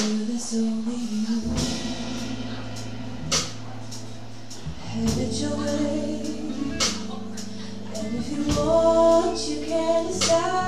that's all we know. Have it your way, and if you want, you can decide.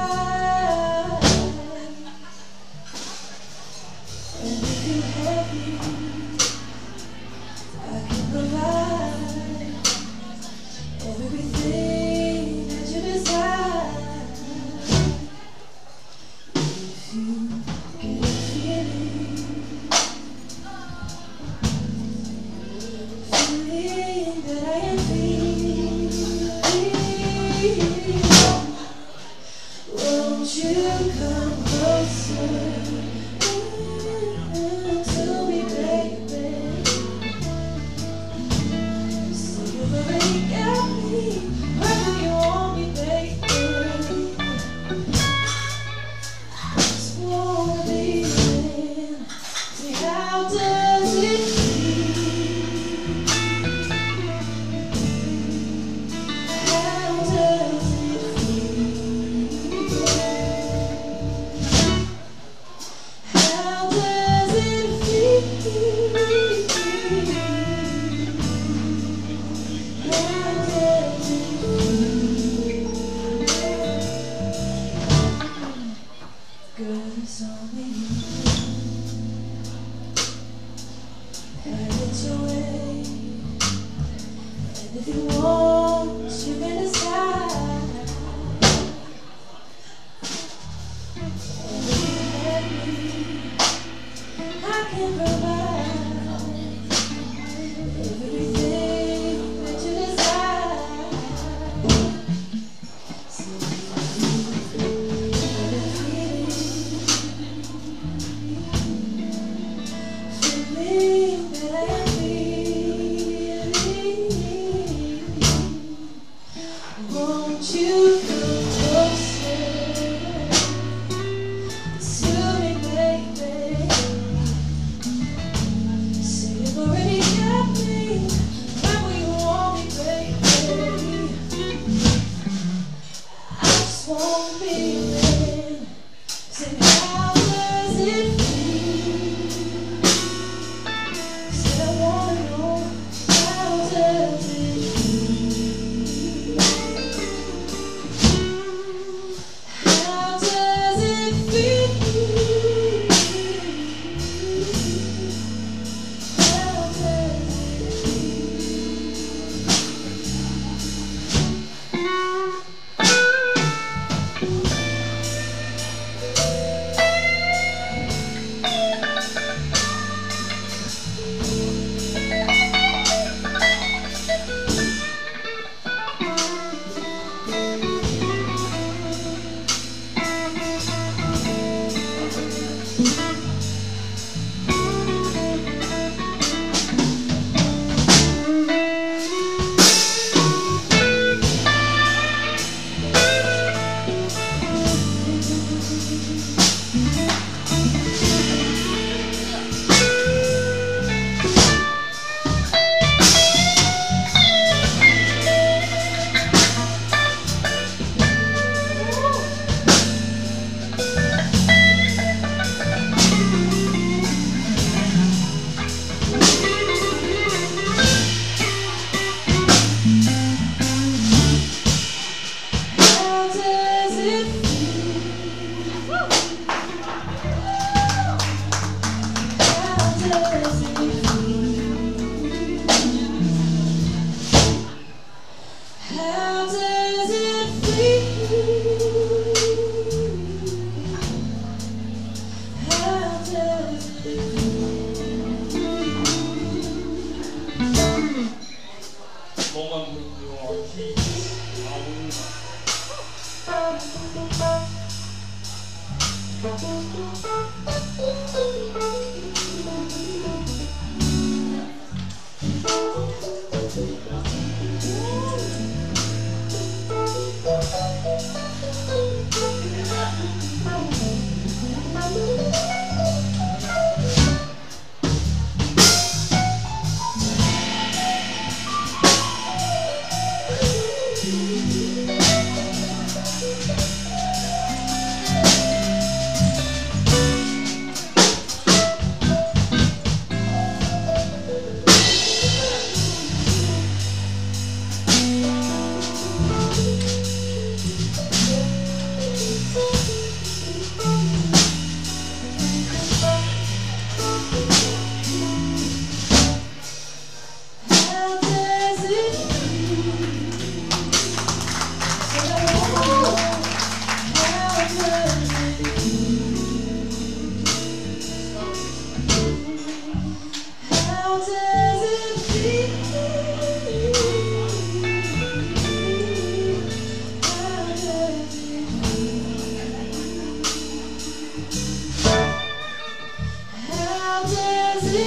我们没有外资，也没有。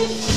Thank you.